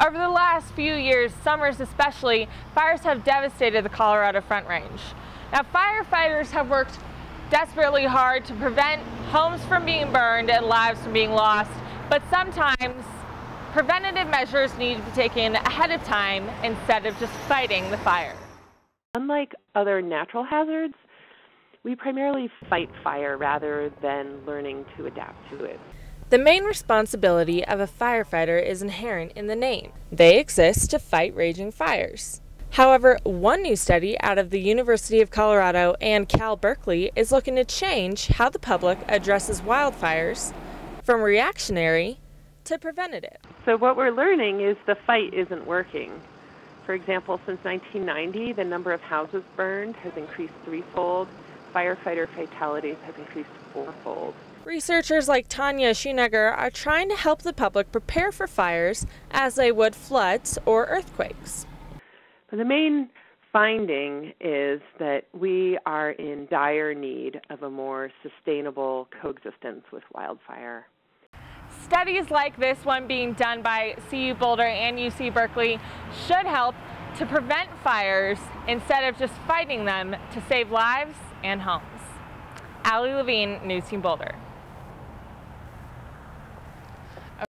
Over the last few years, summers especially, fires have devastated the Colorado Front Range. Now, firefighters have worked desperately hard to prevent homes from being burned and lives from being lost, but sometimes preventative measures need to be taken ahead of time instead of just fighting the fire. Unlike other natural hazards, we primarily fight fire rather than learning to adapt to it. The main responsibility of a firefighter is inherent in the name. They exist to fight raging fires. However, one new study out of the University of Colorado and Cal Berkeley is looking to change how the public addresses wildfires from reactionary to preventative. So, what we're learning is the fight isn't working. For example, since 1990, the number of houses burned has increased threefold, firefighter fatalities have increased fourfold. Researchers like Tania Schoennagel are trying to help the public prepare for fires as they would floods or earthquakes. But the main finding is that we are in dire need of a more sustainable coexistence with wildfire. Studies like this one being done by CU Boulder and UC Berkeley should help to prevent fires instead of just fighting them to save lives and homes. Allie Levine, News Team Boulder.